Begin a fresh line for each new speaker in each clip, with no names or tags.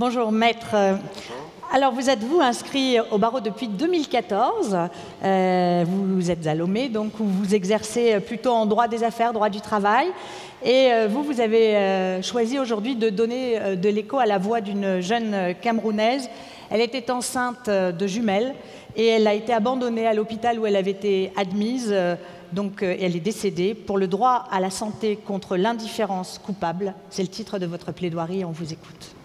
Bonjour, maître. Alors, vous êtes-vous inscrit au barreau depuis 2014 euh, Vous êtes à Lomé, donc vous exercez plutôt en droit des affaires, droit du travail. Et euh, vous, vous avez euh, choisi aujourd'hui de donner de l'écho à la voix d'une jeune Camerounaise. Elle était enceinte de jumelles et elle a été abandonnée à l'hôpital où elle avait été admise. Donc, elle est décédée pour le droit à la santé contre l'indifférence coupable. C'est le titre de votre plaidoirie. On vous écoute.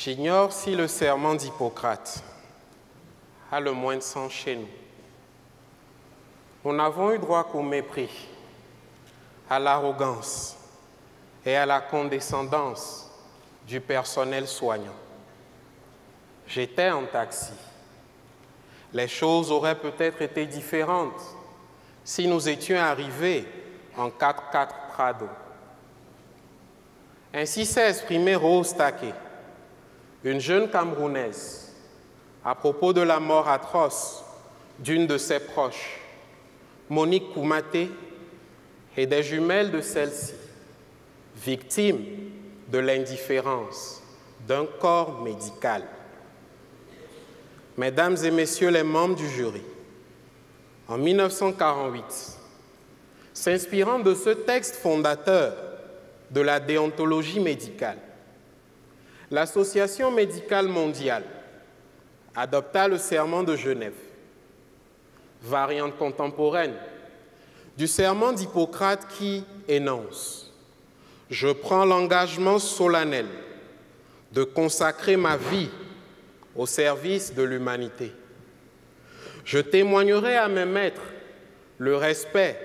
J'ignore si le serment d'Hippocrate a le moins de sang chez nous. Nous n'avons eu droit qu'au mépris, à l'arrogance et à la condescendance du personnel soignant. J'étais en taxi. Les choses auraient peut-être été différentes si nous étions arrivés en 4x4 Prado. Ainsi s'est exprimé Rose Taquet une jeune Camerounaise, à propos de la mort atroce d'une de ses proches, Monique Koumaté, et des jumelles de celle-ci, victimes de l'indifférence d'un corps médical. Mesdames et messieurs les membres du jury, en 1948, s'inspirant de ce texte fondateur de la déontologie médicale, l'Association médicale mondiale adopta le serment de Genève, variante contemporaine du serment d'Hippocrate qui énonce Je prends l'engagement solennel de consacrer ma vie au service de l'humanité. Je témoignerai à mes maîtres le respect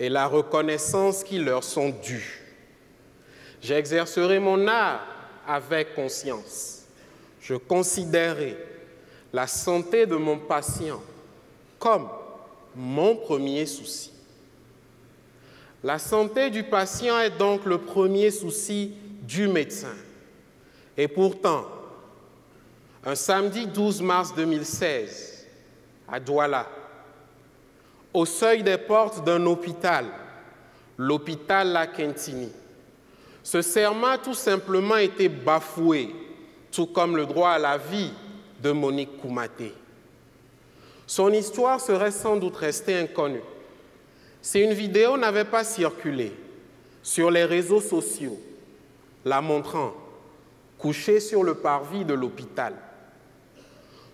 et la reconnaissance qui leur sont dus. J'exercerai mon art avec conscience. Je considérerai la santé de mon patient comme mon premier souci. La santé du patient est donc le premier souci du médecin. Et pourtant, un samedi 12 mars 2016, à Douala, au seuil des portes d'un hôpital, l'hôpital La Quintini, ce serment a tout simplement été bafoué, tout comme le droit à la vie de Monique Koumaté. Son histoire serait sans doute restée inconnue si une vidéo n'avait pas circulé sur les réseaux sociaux la montrant couchée sur le parvis de l'hôpital.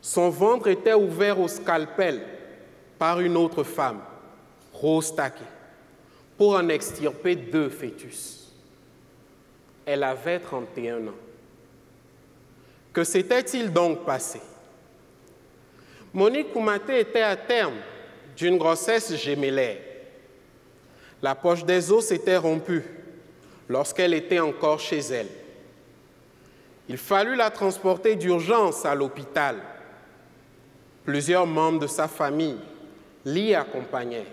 Son ventre était ouvert au scalpel par une autre femme, Rose Taquet, pour en extirper deux fœtus. Elle avait 31 ans. Que s'était-il donc passé? Monique Koumaté était à terme d'une grossesse gémellaire. La poche des os s'était rompue lorsqu'elle était encore chez elle. Il fallut la transporter d'urgence à l'hôpital. Plusieurs membres de sa famille l'y accompagnaient.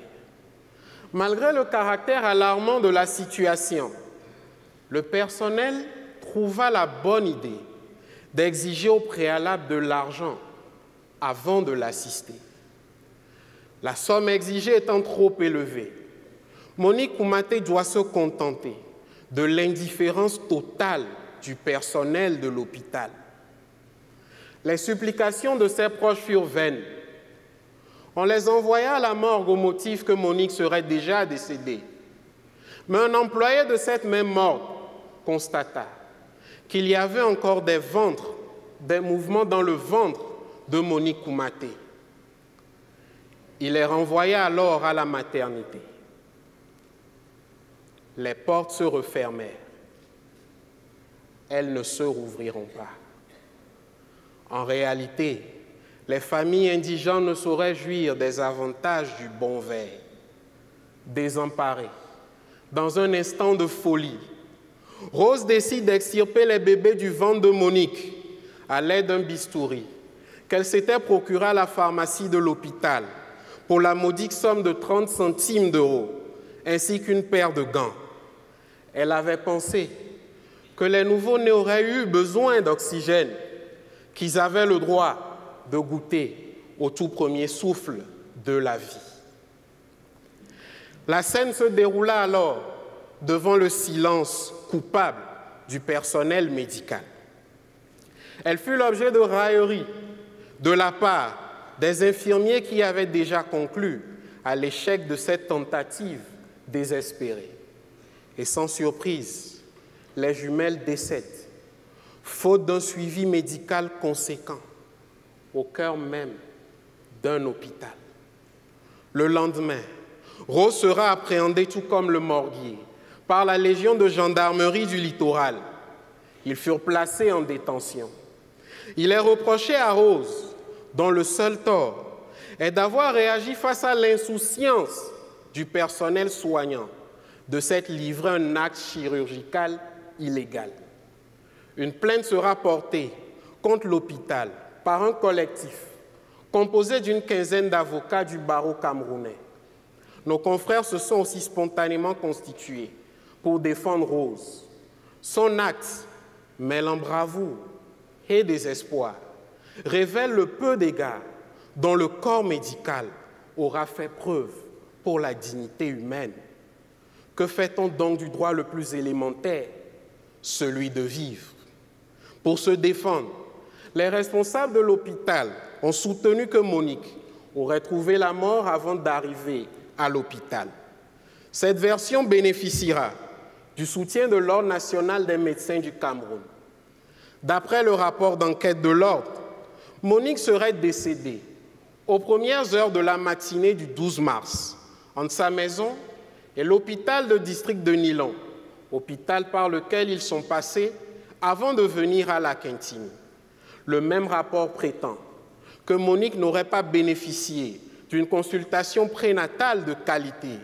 Malgré le caractère alarmant de la situation, le personnel trouva la bonne idée d'exiger au préalable de l'argent avant de l'assister. La somme exigée étant trop élevée, Monique Koumaté doit se contenter de l'indifférence totale du personnel de l'hôpital. Les supplications de ses proches furent vaines. On les envoya à la morgue au motif que Monique serait déjà décédée. Mais un employé de cette même morgue constata qu'il y avait encore des ventres, des mouvements dans le ventre de Monique Koumaté. Il les renvoya alors à la maternité. Les portes se refermèrent. Elles ne se rouvriront pas. En réalité, les familles indigentes ne sauraient jouir des avantages du bon verre. Désemparées, dans un instant de folie, Rose décide d'extirper les bébés du ventre de Monique à l'aide d'un bistouri qu'elle s'était procuré à la pharmacie de l'hôpital pour la modique somme de 30 centimes d'euros, ainsi qu'une paire de gants. Elle avait pensé que les nouveaux-nés auraient eu besoin d'oxygène, qu'ils avaient le droit de goûter au tout premier souffle de la vie. La scène se déroula alors devant le silence coupable du personnel médical. Elle fut l'objet de railleries de la part des infirmiers qui avaient déjà conclu à l'échec de cette tentative désespérée. Et sans surprise, les jumelles décèdent, faute d'un suivi médical conséquent, au cœur même d'un hôpital. Le lendemain, Rose sera appréhendée tout comme le morguier par la Légion de gendarmerie du littoral. Ils furent placés en détention. Il est reproché à Rose, dont le seul tort est d'avoir réagi face à l'insouciance du personnel soignant de s'être livré un acte chirurgical illégal. Une plainte sera portée contre l'hôpital par un collectif composé d'une quinzaine d'avocats du barreau camerounais. Nos confrères se sont aussi spontanément constitués pour défendre Rose. Son acte, mêlant bravoure et désespoir, révèle le peu d'égards dont le corps médical aura fait preuve pour la dignité humaine. Que fait-on donc du droit le plus élémentaire, celui de vivre? Pour se défendre, les responsables de l'hôpital ont soutenu que Monique aurait trouvé la mort avant d'arriver à l'hôpital. Cette version bénéficiera du soutien de l'Ordre national des médecins du Cameroun. D'après le rapport d'enquête de l'Ordre, Monique serait décédée aux premières heures de la matinée du 12 mars entre sa maison et l'hôpital de district de Nilon, hôpital par lequel ils sont passés avant de venir à la Quintine. Le même rapport prétend que Monique n'aurait pas bénéficié d'une consultation prénatale de qualité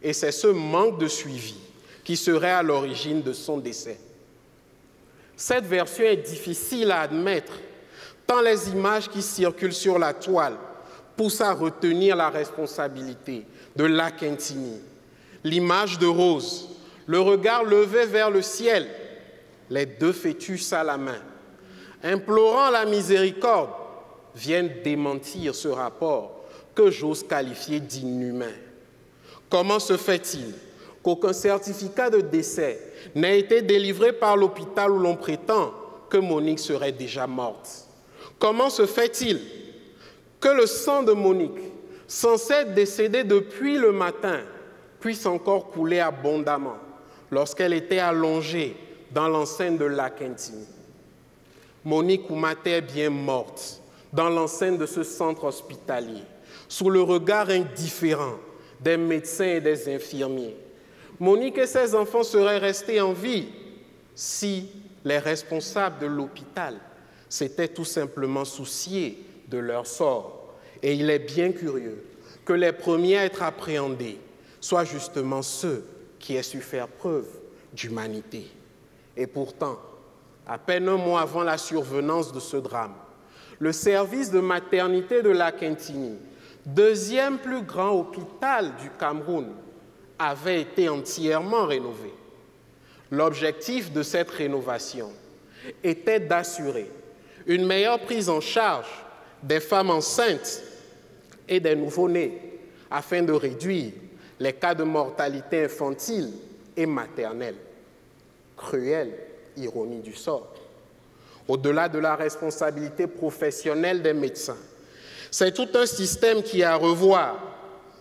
et c'est ce manque de suivi qui serait à l'origine de son décès. Cette version est difficile à admettre tant les images qui circulent sur la toile poussent à retenir la responsabilité de Lakentini. L'image de Rose, le regard levé vers le ciel, les deux fœtus à la main, implorant la miséricorde, viennent démentir ce rapport que j'ose qualifier d'inhumain. Comment se fait-il qu'aucun certificat de décès n'ait été délivré par l'hôpital où l'on prétend que Monique serait déjà morte Comment se fait-il que le sang de Monique, censé être décédé depuis le matin, puisse encore couler abondamment lorsqu'elle était allongée dans l'enceinte de la Quintine Monique Oumate est bien morte dans l'enceinte de ce centre hospitalier, sous le regard indifférent des médecins et des infirmiers. Monique et ses enfants seraient restés en vie si les responsables de l'hôpital s'étaient tout simplement souciés de leur sort. Et il est bien curieux que les premiers à être appréhendés soient justement ceux qui aient su faire preuve d'humanité. Et pourtant, à peine un mois avant la survenance de ce drame, le service de maternité de la Quintini, deuxième plus grand hôpital du Cameroun, avait été entièrement rénové. L'objectif de cette rénovation était d'assurer une meilleure prise en charge des femmes enceintes et des nouveau-nés afin de réduire les cas de mortalité infantile et maternelle. Cruelle ironie du sort. Au-delà de la responsabilité professionnelle des médecins, c'est tout un système qui est à revoir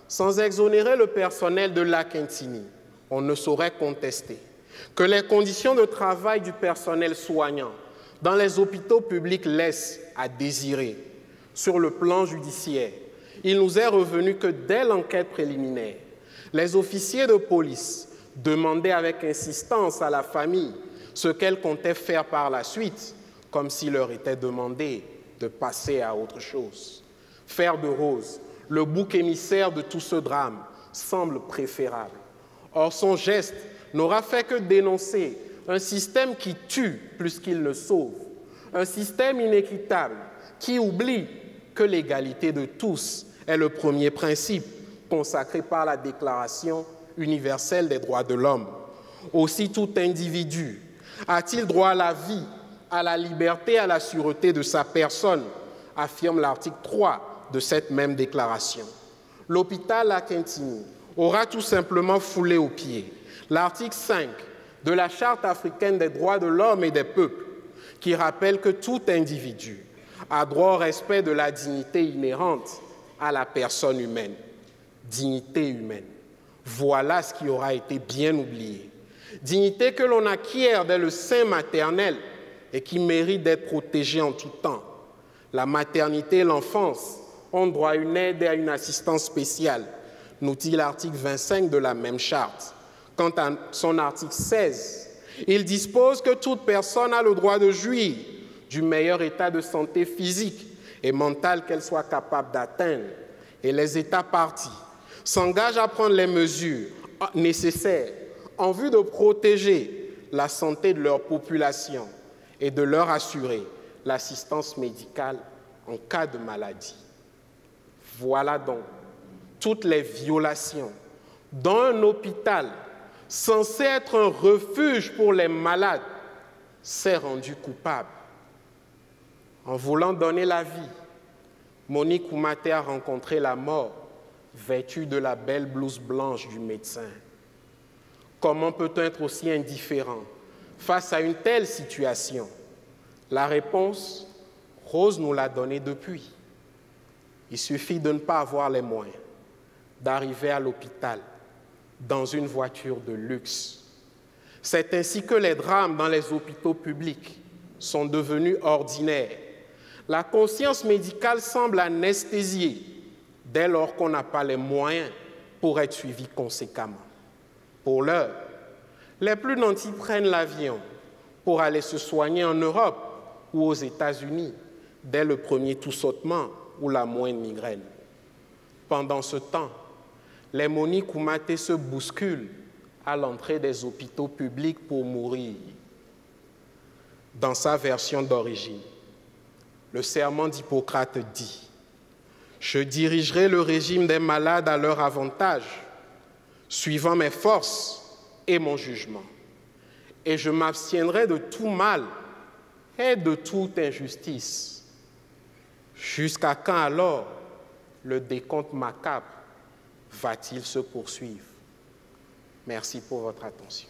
sans exonérer le personnel de la Quintini, on ne saurait contester que les conditions de travail du personnel soignant dans les hôpitaux publics laissent à désirer. Sur le plan judiciaire, il nous est revenu que dès l'enquête préliminaire, les officiers de police demandaient avec insistance à la famille ce qu'elle comptait faire par la suite, comme s'il leur était demandé de passer à autre chose. Faire de Rose le bouc émissaire de tout ce drame, semble préférable. Or, son geste n'aura fait que dénoncer un système qui tue plus qu'il ne sauve, un système inéquitable qui oublie que l'égalité de tous est le premier principe consacré par la Déclaration universelle des droits de l'homme. Aussi tout individu a-t-il droit à la vie, à la liberté, à la sûreté de sa personne, affirme l'article 3 de cette même déclaration. L'hôpital à Quintini aura tout simplement foulé aux pieds l'article 5 de la Charte africaine des droits de l'homme et des peuples, qui rappelle que tout individu a droit au respect de la dignité inhérente à la personne humaine. Dignité humaine. Voilà ce qui aura été bien oublié. Dignité que l'on acquiert dès le sein maternel et qui mérite d'être protégée en tout temps. La maternité et l'enfance ont droit à une aide et à une assistance spéciale, nous dit l'article 25 de la même charte. Quant à son article 16, il dispose que toute personne a le droit de jouir du meilleur état de santé physique et mentale qu'elle soit capable d'atteindre. Et les États partis s'engagent à prendre les mesures nécessaires en vue de protéger la santé de leur population et de leur assurer l'assistance médicale en cas de maladie. Voilà donc toutes les violations dans un hôpital censé être un refuge pour les malades s'est rendu coupable. En voulant donner la vie, Monique Oumaté a rencontré la mort vêtue de la belle blouse blanche du médecin. Comment peut-on être aussi indifférent face à une telle situation? La réponse, Rose nous l'a donnée depuis. Il suffit de ne pas avoir les moyens d'arriver à l'hôpital dans une voiture de luxe. C'est ainsi que les drames dans les hôpitaux publics sont devenus ordinaires. La conscience médicale semble anesthésiée dès lors qu'on n'a pas les moyens pour être suivi conséquemment. Pour l'heure, les plus nantis prennent l'avion pour aller se soigner en Europe ou aux États-Unis dès le premier tout sautement ou la moindre migraine. Pendant ce temps, les Moniques Koumaté se bousculent à l'entrée des hôpitaux publics pour mourir. Dans sa version d'origine, le serment d'Hippocrate dit Je dirigerai le régime des malades à leur avantage, suivant mes forces et mon jugement, et je m'abstiendrai de tout mal et de toute injustice. Jusqu'à quand alors le décompte macabre va-t-il se poursuivre? Merci pour votre attention.